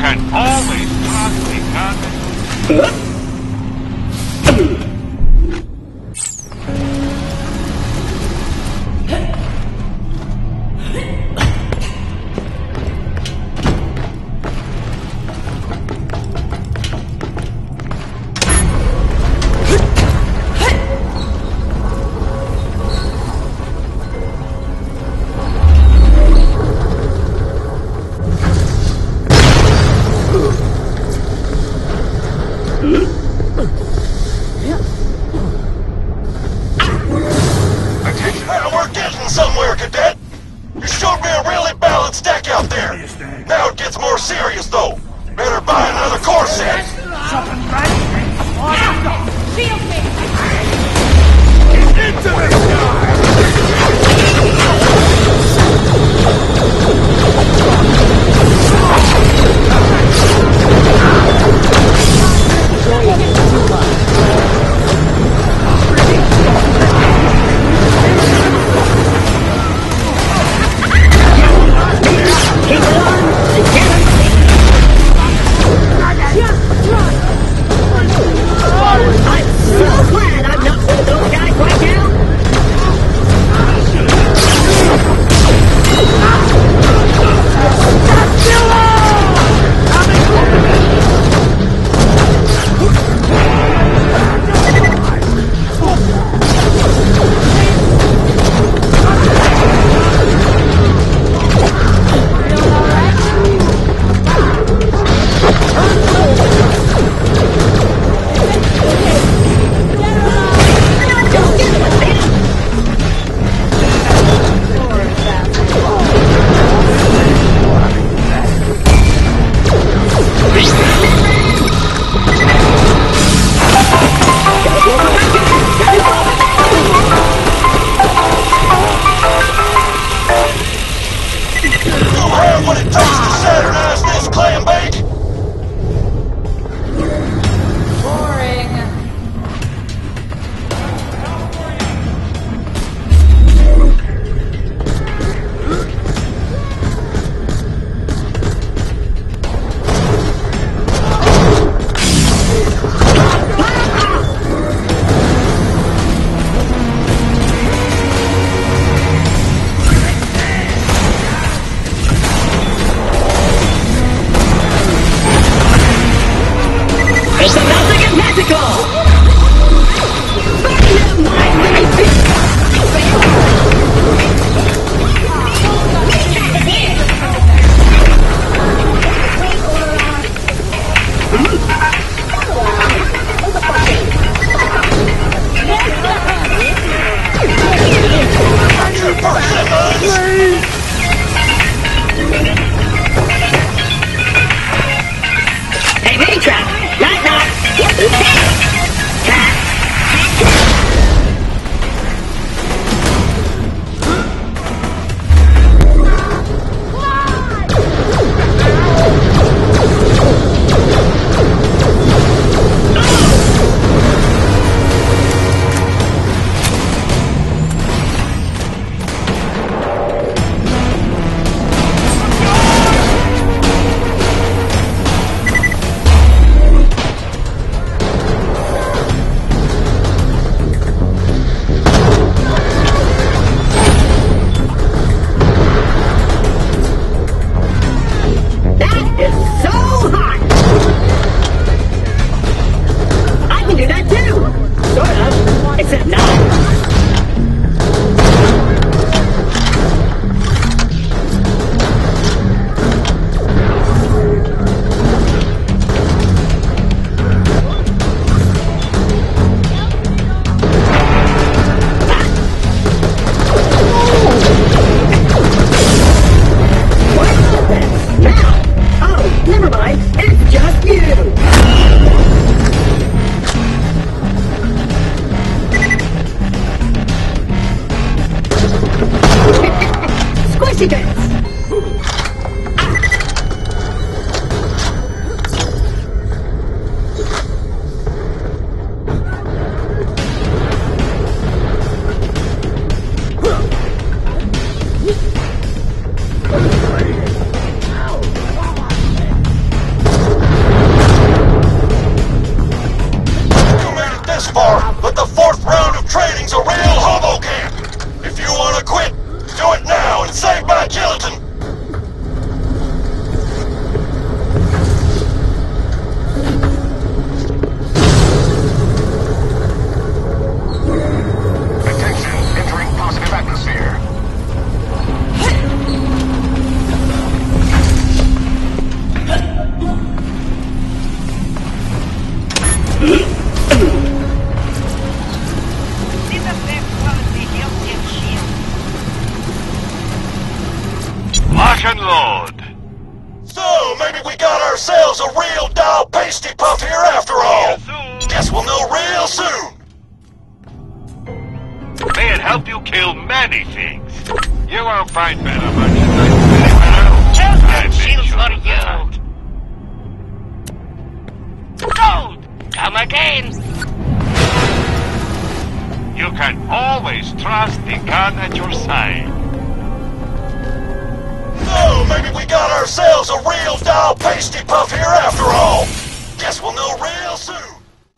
can always possibly come. Now it gets more serious, though. Better buy another corset. There's something magical! Squishy shield. Lock and load. So, maybe we got ourselves a real doll pasty puff here after all! Guess we'll know real soon! may it help you kill many things. You won't find better merchandise anywhere else. Just I shield sure for you. that. Sold! Come again! You can always trust the gun at your side maybe we got ourselves a real doll, pasty puff here after all. Guess we'll know real soon.